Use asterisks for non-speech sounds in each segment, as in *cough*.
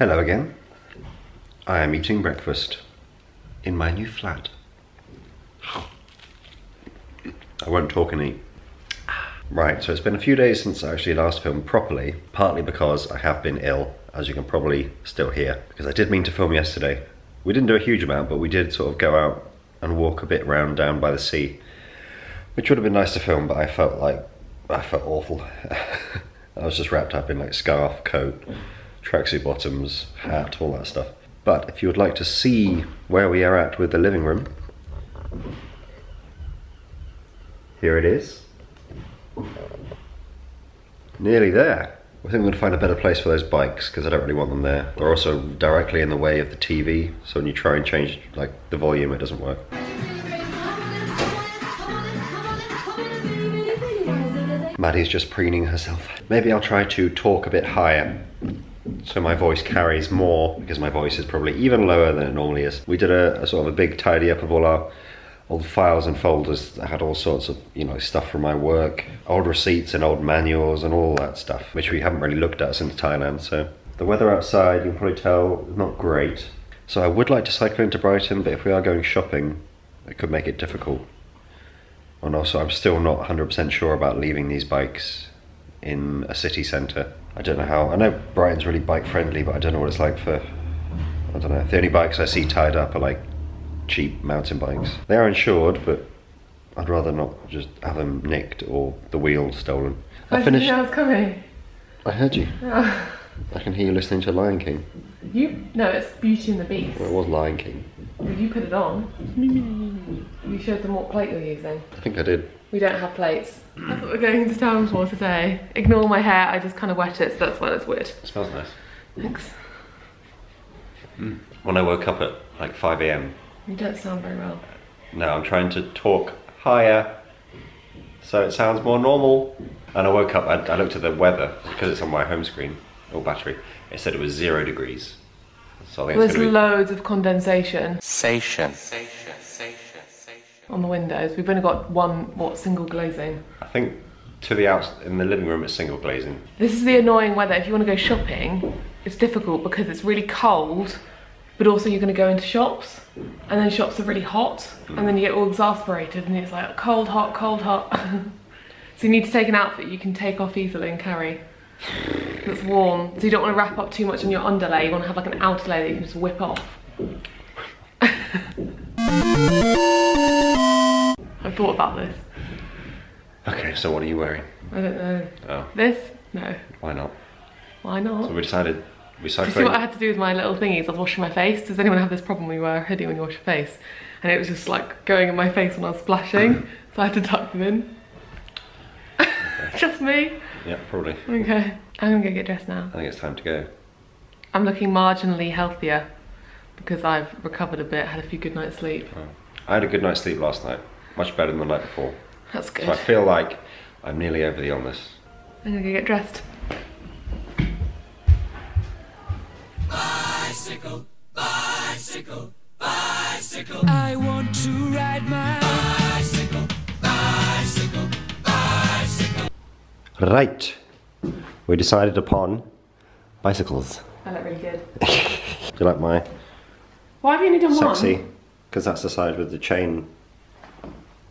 Hello again. I am eating breakfast in my new flat. I won't talk and eat. Right, so it's been a few days since I actually last filmed properly, partly because I have been ill, as you can probably still hear, because I did mean to film yesterday. We didn't do a huge amount, but we did sort of go out and walk a bit round down by the sea, which would have been nice to film, but I felt like, I felt awful. *laughs* I was just wrapped up in like scarf, coat, tracksuit bottoms, hat, all that stuff. But if you would like to see where we are at with the living room, here it is. Nearly there. I think I'm going to find a better place for those bikes because I don't really want them there. They're also directly in the way of the TV, so when you try and change like the volume, it doesn't work. Maddie's just preening herself. Maybe I'll try to talk a bit higher so my voice carries more because my voice is probably even lower than it normally is. We did a, a sort of a big tidy up of all our old files and folders that had all sorts of you know stuff from my work, old receipts and old manuals and all that stuff, which we haven't really looked at since Thailand. So the weather outside, you can probably tell, not great. So I would like to cycle into Brighton, but if we are going shopping, it could make it difficult. And also, I'm still not 100% sure about leaving these bikes in a city centre. I don't know how. I know Brighton's really bike friendly, but I don't know what it's like for. I don't know. The only bikes I see tied up are like cheap mountain bikes. They are insured, but I'd rather not just have them nicked or the wheels stolen. I finished. I was coming. I heard you. Oh. I can hear you listening to Lion King. You no, it's Beauty and the Beast. Well, it was Lion King. Well, you put it on. You showed them what plate you're using. I think I did. We don't have plates. That's what we're going to town for today. Ignore my hair, I just kind of wet it, so that's why it's weird. It smells nice. Thanks. Hmm. When I woke up at like 5 a.m., You don't sound very well. No, I'm trying to talk higher so it sounds more normal. And I woke up, I, I looked at the weather because it's on my home screen or battery. It said it was zero degrees. So I think There's it's going to loads of condensation Station. on the windows. We've only got one, what, single glazing. I think to the outs in the living room it's single glazing. This is the annoying weather. If you want to go shopping, it's difficult because it's really cold, but also you're going to go into shops, and then shops are really hot, and then you get all exasperated, and it's like cold, hot, cold, hot. *laughs* so you need to take an outfit you can take off easily and carry that's warm. So you don't want to wrap up too much on your underlay. You want to have like an outer layer that you can just whip off. *laughs* I've thought about this. Okay, so what are you wearing? I don't know. Oh, This? No. why not? Why not? So we decided you see what I had to do with my little thingies? I was washing my face. Does anyone have this problem when you wear a hoodie when you wash your face? And it was just like going in my face when I was splashing, *laughs* so I had to tuck them in. *laughs* just me? Yeah, probably. Okay. I'm gonna go get dressed now. I think it's time to go. I'm looking marginally healthier because I've recovered a bit, had a few good nights sleep. Oh. I had a good night's sleep last night, much better than the night before. That's good. So I feel like I'm nearly over the illness. I'm gonna go get dressed. I want to ride my bicycle, bicycle, bicycle. Right. We decided upon bicycles. I look really good. Do *laughs* you like my Why have you only done sexy? one? Because that's the size with the chain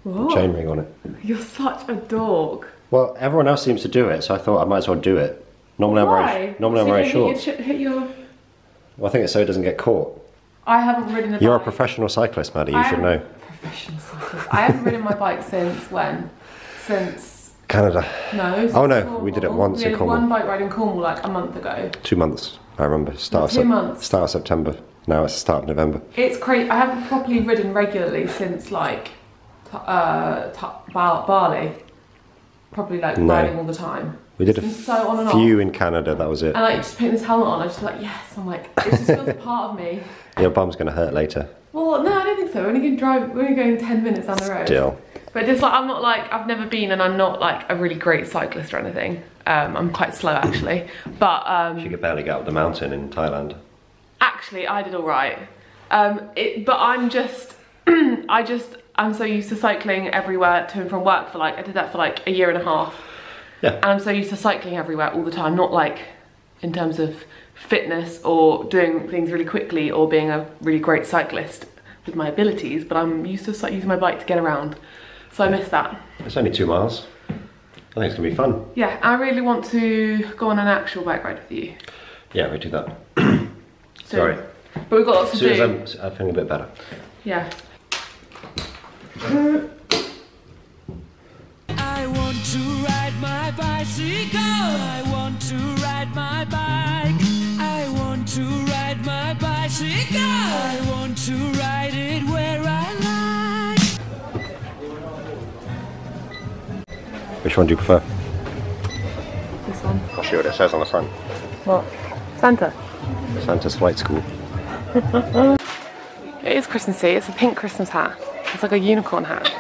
What? chain ring on it. You're such a dog. Well, everyone else seems to do it, so I thought I might as well do it. Normally I'm wearing normally I'm wearing shorts. Hit your, hit your... Well, I think it's so it doesn't get caught. I haven't ridden a bike. You're a professional cyclist, Maddie. You I should know. Professional cyclist. I haven't ridden my bike since when? Since Canada, no. Oh, no, Cornwall. we did it once We in Cornwall. one bike ride in Cornwall like a month ago. two months. I remember. Start of Two Sep- months. Start of September. Now it's the start of November. It's crazy. I haven't properly ridden regularly since like uh, Bar- Bali. Probably like No. riding all the time. We did a so on and few in Canada. That was it. And like just putting this helmet on, I just like yes. I'm like it just feels part of me. *laughs* Your bum's gonna hurt later. Well, no, I don't think so. We're only going to drive. We're only going ten minutes down the road. Still. But just like I'm not like I've never been, and I'm not like a really great cyclist or anything. Um, I'm quite slow actually, but um, You could barely get up the mountain in Thailand. actually I did all right. Um, it, but I'm just, *clears throat* I just, I'm so used to cycling everywhere to and from work for like I did that for like a year and a half, Yeah. and I'm so used to cycling everywhere all the time. Not like in terms of fitness or doing things really quickly or being a really great cyclist with my abilities, but I'm used to using my bike to get around. So I miss that. It's only two miles. I think it's gonna be fun. Yeah, I really want to go on an actual bike ride with you. Yeah, we do that. *clears throat* Sorry. But we've got lots to As soon as do. I'm, I'm feeling a bit better. Yeah. I want to ride my bicycle. I want to ride my bike. I want to ride my bicycle. I want to ride it Which one do you prefer? This one. I'll show you what it says on the front. What? Santa. Santa's Flight School. *laughs* It is Christmassy. It's a pink Christmas hat. It's like a unicorn hat.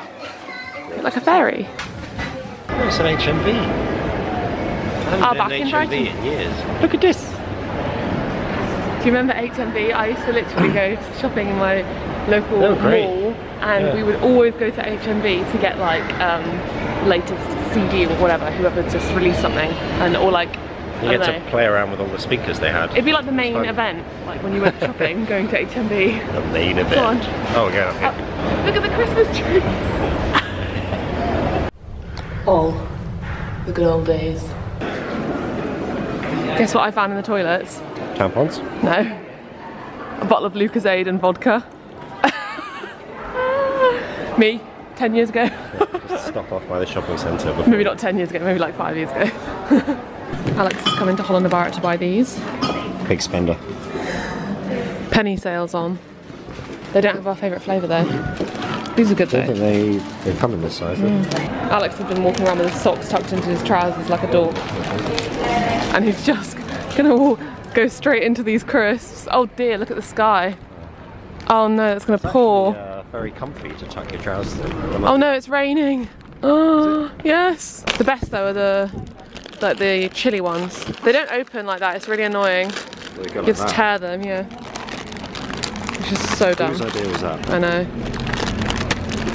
Like a fairy. Oh, it's an HMV. I haven't been back in in HMV Brighton. in years. Look at this. Do you remember HMV? I used to literally go *clears throat* shopping in my local Oh, mall and Yeah. we would always go to HMV to get like um, latest CD or whatever, whoever just released something and or like You I get don't to play around with all the speakers they had. It'd be like the main fun. event, like when you went shopping, *laughs* going to HMV. The main event. Go on. Oh, yeah. okay. Uh, look at the Christmas tree. *laughs* All the good old days. Guess what I found in the toilets? Tampons? No. A bottle of Lucozade and vodka. *laughs* Me, 10 years ago. Stop off by the shopping centre maybe not 10 years ago, maybe like 5 years ago. *laughs* Alex is coming to Holland Barrett to buy these. Big spender. Penny sales on. They don't have our favourite flavour though. These are good though. I think they, they come in this size. Alex has been walking around with his socks tucked into his trousers like a dog. And he's just gonna walk, go straight into these crisps. Oh dear, look at the sky. Oh no, it's gonna pour. Uh, very comfy to tuck your trousers in. Oh no, it's raining. Oh *gasps* yes. The best though are the like the chili ones. They don't open like that. It's really annoying. You like to that. tear them. Yeah. Which is so dumb. Whose idea was that? I know.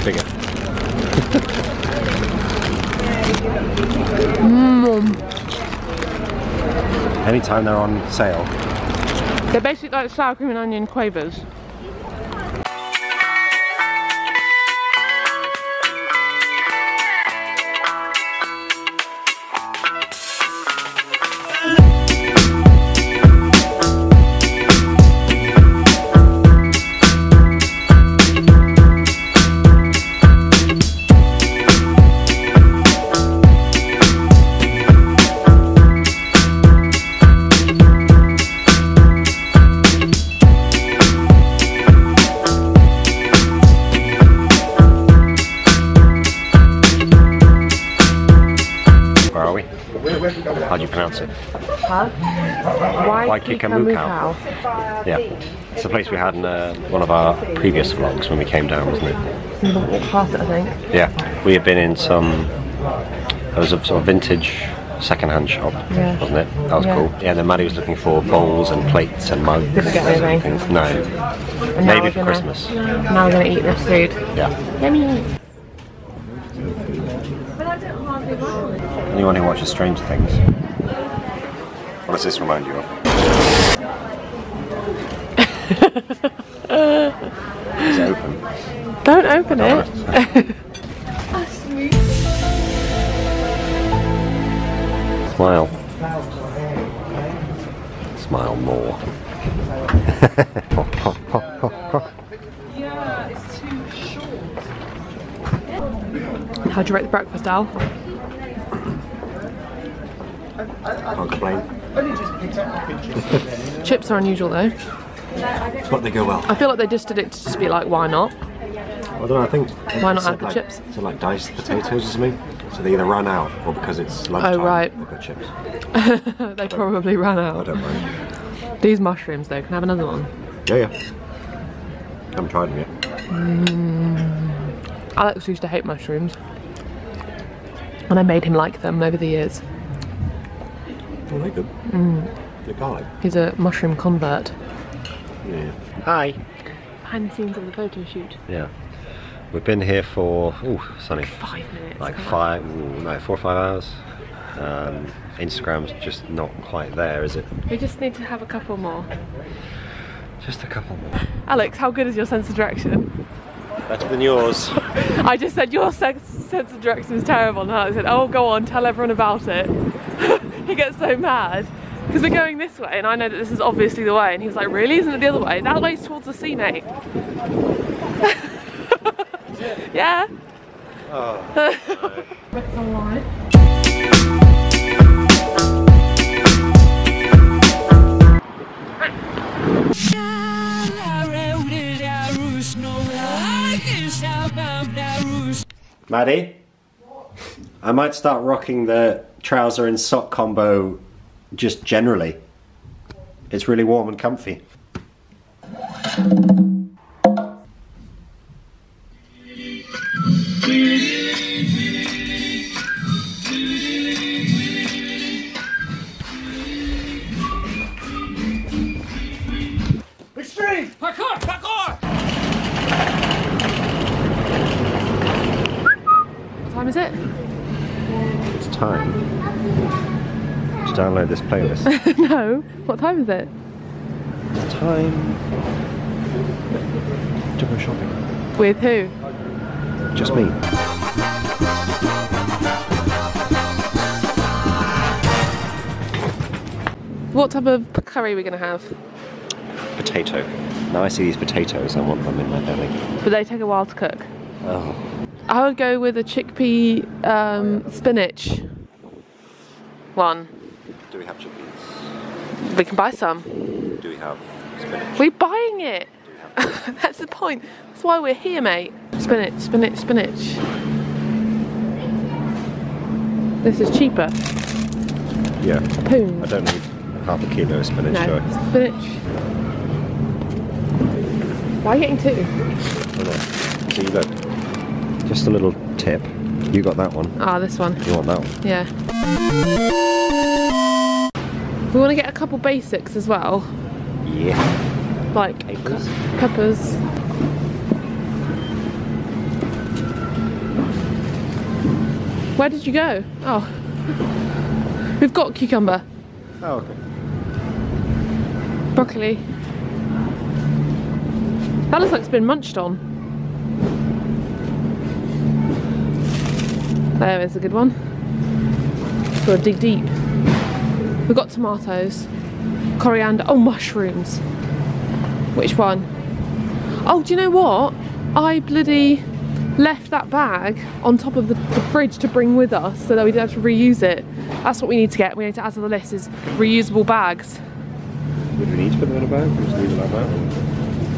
Figure. Bigger. Anytime they're on sale, They're basically like sour cream and onion quavers. How do you pronounce it? Huh? Wai Kika Moo Kau. Yeah. It's a place we had in uh, one of our previous vlogs when we came down, wasn't it? Past it, I think. Yeah. We had been in some, there was a sort of vintage second-hand shop, Yeah. wasn't it? That was Yeah. cool. Yeah, then Maddie was looking for bowls and plates and mugs. Didn't get anything. things. No. And Maybe for gonna- Christmas. Now we're gonna eat this food. Yeah. Yummy. Anyone who watches Stranger Things. What does this remind you of? *laughs* It's open. Don't open it. *laughs* Smile. Smile more. How'd you rate the breakfast, Al? Can't complain. *laughs* Chips are unusual though. But they go well. I feel like they just did it to just be like, why not? I don't know, I think. Why not it's add the like, chips? So like diced potatoes or something? So they either run out or because it's oh, lunchtime. Oh, right. They've got chips. *laughs* they probably ran out. I don't mind. These mushrooms though, can I have another one? Yeah, yeah. haven't tried them yet. Mm. Alex used to hate mushrooms. And I made him like them over the years. Oh, they're good. Mm. They're garlic. He's a mushroom convert. Yeah. Hi. Behind the scenes of the photo shoot. Yeah. We've been here for, ooh, sunny. Five minutes. Like five, ooh, no, four or five hours. Um, Instagram's just not quite there, is it? We just need to have a couple more. Just a couple more. Alex, how good is your sense of direction? Better than yours. *laughs* I just said your sex, sense of direction is terrible, and Alex said, "Oh, go on, tell everyone about it." *laughs* *laughs* he gets so mad because we're going this way, and I know that this is obviously the way, and he was like, "Really? Isn't it the other way? That way's towards the sea, mate." *laughs* yeah. Oh. Maddie, I might start rocking the trouser and sock combo just generally. It's really warm and comfy. Playlist. *laughs* no. What time is it? It's time to go shopping. With who? Just me. What type of curry are we gonna have? Potato. Now I see these potatoes, I want them in my belly. But they take a while to cook. Oh, I would go with a chickpea um, spinach one. Do we have chickpeas? We can buy some. Do we have spinach? We're buying it. *laughs* That's the point. That's why we're here, mate. Spinach, spinach, spinach. This is cheaper. Yeah. Poon. I don't need half a kilo of spinach, do No, I? spinach. Why are you getting two? Hold on. See. Just a little tip. You got that one. Ah, this one. You want that one? Yeah. We want to get a couple basics as well, Yeah. like Peppers. peppers. Where did you go? Oh. We've got cucumber, Oh, okay. broccoli. That looks like it's been munched on. There is a good one. Gotta dig deep. We've got tomatoes, coriander, oh mushrooms. Which one? Oh, do you know what? I bloody left that bag on top of the, the fridge to bring with us so that we don't have to reuse it. That's what we need to get. We need to add to the list is reusable bags. Would we need to put them in a bag? Or just leave it like that?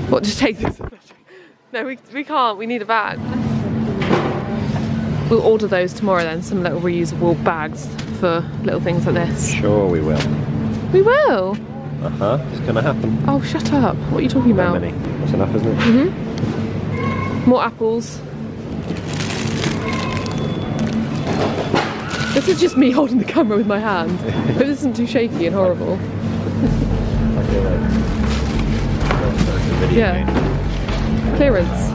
What, just take this? *laughs* No, we, we can't. We need a bag. We'll order those tomorrow then, some little reusable bags for little things like this. Sure, we will. We will. Uh huh. It's gonna happen. Oh, shut up. What are you talking How about? many? That's enough, isn't it? Mm-hmm. More apples. This is just me holding the camera with my hand. but this isn't too shaky and horrible. *laughs* I feel like. Video Yeah. game. Clearance.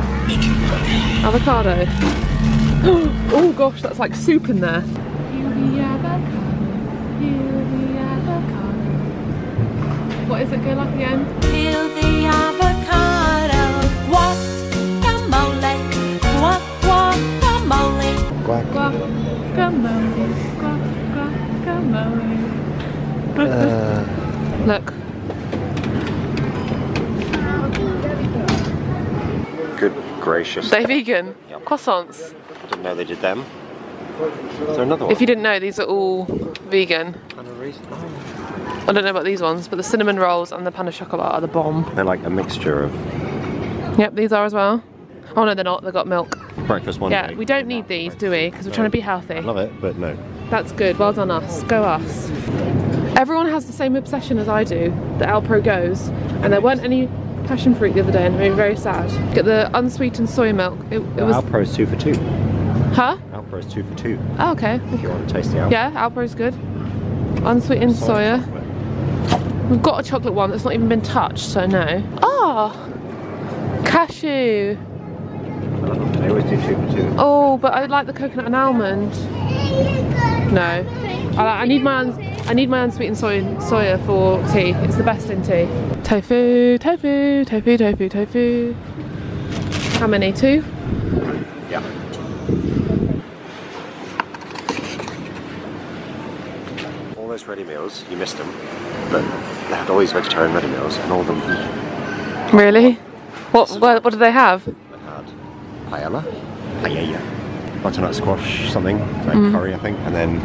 Avocado. *gasps* oh gosh, that's like soup in there. What is it go like again? Peel the avocado. Guacamole. Guac guacamole. Quack. Guacamole, guacamole. Uh, Look, good gracious. they're vegan. Yep. Croissants. Didn't know they did them. Is there another one? If you didn't know, these are all vegan. I don't know about these ones, but the cinnamon rolls and the pan of chocolate are the bomb. They're like a mixture of Yep, these are as well. Oh no, they're not. They've got milk. breakfast one Yeah, day. we don't need these, do we? Because we're trying to be healthy. I love it, but no. That's good. Well done, us. Go us. Everyone has the same obsession as I do. The Alpro goes, and there weren't any passion fruit the other day, and it made me very sad. Get the unsweetened soy milk. It, it was, Alpro's two for two. huh? Alpro's two for two. Oh, okay. If you want to taste the Alpro. Yeah, Alpro's good. Unsweetened soya. We've got a chocolate one that's not even been touched, so no. Ah, cashew. They always do two for two. Oh, but I would like the coconut and almond. No. I, I need my I need my unsweetened soy, soya for tea. It's the best in tea. Tofu, tofu, tofu, tofu, tofu. How many? Two? Yeah. Ready meals, you missed them, but they had all these vegetarian ready meals and all of them vegan. Really? What, what, what do they have? They had paella, paella, butternut squash, something like Mm. curry, I think, and then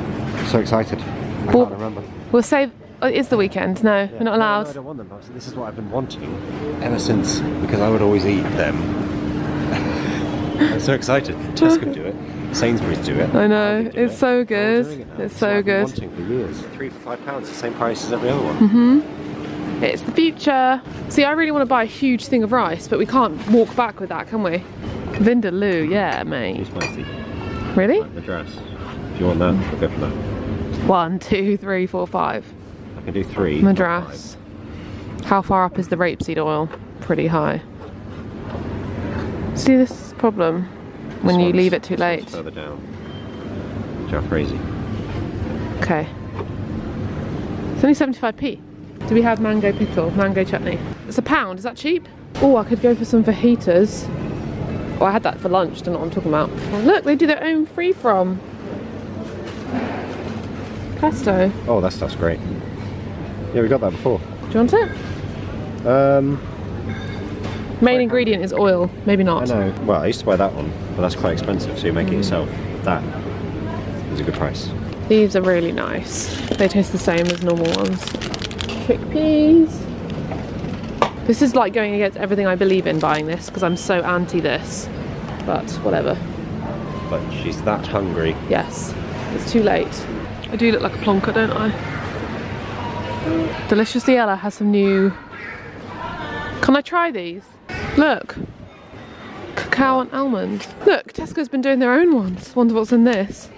so excited. I Well- can't remember. We'll save. Oh, it's the weekend. No, we're not allowed. No, I don't want them. This is what I've been wanting ever since because I would always eat them. *laughs* I'm so excited. Tesco do it. Sainsbury's do it. I know, it's it. so good. it. It's so I've been good. Wanting for years. Three for five pounds, the same price as every other one. Mhm. It's the future. See, I really want to buy a huge thing of rice, but we can't walk back with that, can we? Vindaloo, yeah, Too mate. spicy. Really? Madras. If you want that, we'll go for that. One, two, three, four, five. I can do three. Madras. How far up is the rapeseed oil? Pretty high. See this problem five. When you leave it too late. Further down. Jalfrezi. Okay. It's only 75p. Do we have mango pickle, mango chutney? It's a pound, is that cheap? Oh, I could go for some fajitas. Oh, I had that for lunch, don't know what I'm talking about. Oh, look, they do their own free from. Pesto. Oh, that stuff's great. Yeah, we got that before. Do you want it? Um, Main ingredient is oil, maybe I not. know. Well, I used to buy that one, but that's quite expensive, so you make it mm. yourself. That is a good price. These are really nice. They taste the same as normal ones. Chickpeas. This is like going against everything I believe in buying this because I'm so anti this. But whatever. But she's that hungry. Yes, it's too late. I do look like a plonker, don't I? Deliciously Ella has some new. Can I try these? Look. Cacao and almond. Look, Tesco's been doing their own ones. Wonder what's in this.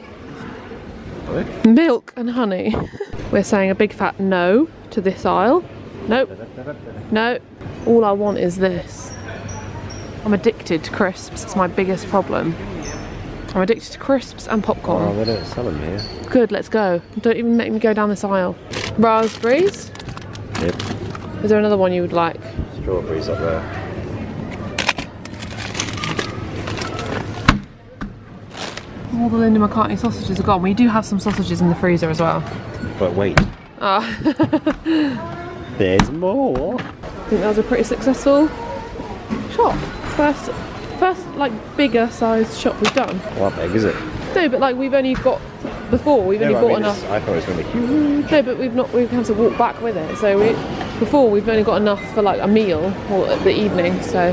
Milk and honey. *laughs* We're saying a big fat no to this aisle. Nope. No. All I want is this. I'm addicted to crisps. It's my biggest problem. I'm addicted to crisps and popcorn. Oh, they don't sell them here. Good, let's go. Don't even make me go down this aisle. Raspberries. Yep. Is there another one you would like? Strawberries up there. All the Linda McCartney sausages are gone. We do have some sausages in the freezer as well. But wait, Ah, *laughs* there's more. I think that was a pretty successful shop. First, first like bigger sized shop we've done. How big is it? No, but like we've only got before we've only No, I bought mean, enough. I thought it was going to be huge. No, but we've not. We've had to walk back with it. So we, before we've only got enough for like a meal or the evening. So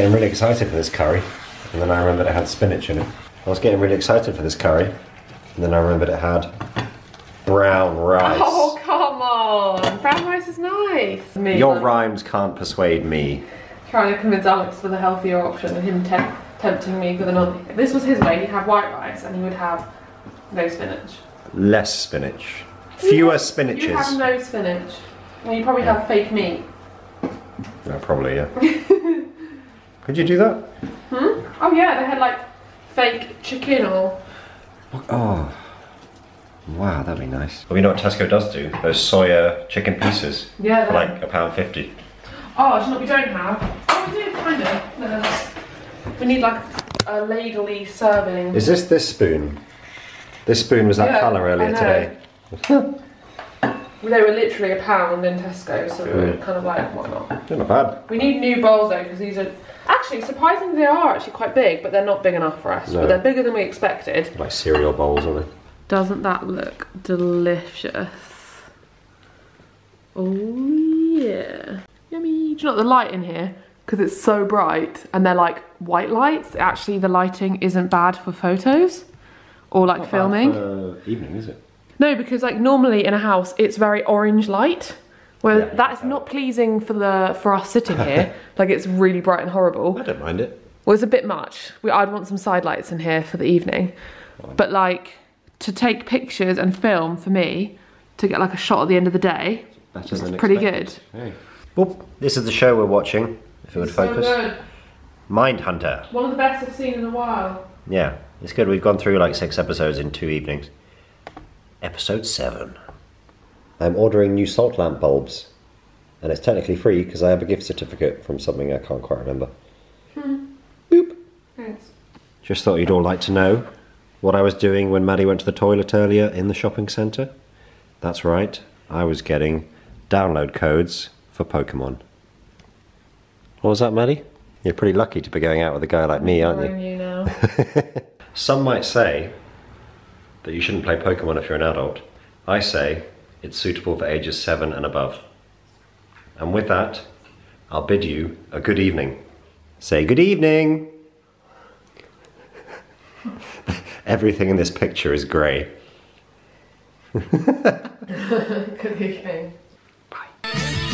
getting really excited for this curry, and then I remembered it had spinach in it. I was getting really excited for this curry, and then I remembered it had brown rice. Oh come on! Brown rice is nice. Me, Your like, rhymes can't persuade me. Trying to convince Alex for the healthier option and him te- tempting me with another. If this was his way, he'd have white rice and he would have no spinach. Less spinach. Fewer spinaches. You have no spinach. Well, you probably have fake meat. No, probably, yeah. *laughs* Could you do that? Hmm? Oh yeah, they had like fake chicken or. Oh. Wow, that'd be nice. Well, you know what Tesco does do? Those soya chicken pieces. Yeah, For like a pound fifty. Oh, you know we don't have? Oh, we do kind of. No. We need like a ladly serving. Is this this spoon? This spoon was that Yeah, colour earlier today. *laughs* They were literally a pound in Tesco, so we were kind of like, why not? They're not bad. We need new bowls though, because these are actually surprisingly they are actually quite big, but they're not big enough for us. No. But they're bigger than we expected. Like cereal bowls, are they? Doesn't that look delicious? Oh yeah. Yummy. Do you know what the light in here? Because it's so bright and they're like white lights. Actually, the lighting isn't bad for photos or like filming. Uh, evening, is it? No, because like normally in a house it's very orange light. Well, Yeah, that's not pleasing for the for us sitting here. *laughs* like it's really bright and horrible. I don't mind it. Well, it's a bit much. We, I'd want some side lights in here for the evening. But like to take pictures and film for me to get like a shot at the end of the day, Better it's than pretty expected. good. Hey. Well, this is the show we're watching. If it would focus. Mindhunter. One of the best I've seen in a while. Yeah, it's good. We've gone through like six episodes in two evenings. Episode seven. I'm ordering new salt lamp bulbs, and it's technically free because I have a gift certificate from something I can't quite remember. Hmm. Boop. Thanks. Just thought you'd all like to know what I was doing when Maddie went to the toilet earlier in the shopping centre. That's right, I was getting download codes for Pokemon. What was that, Maddie? You're pretty lucky to be going out with a guy like me, aren't you? Ignoring you now. *laughs* Some might say that you shouldn't play Pokemon if you're an adult. I say it's suitable for ages 7 and above. And with that, I'll bid you a good evening. Say good evening! *laughs* Everything in this picture is grey. *laughs* *laughs* Good evening. Bye.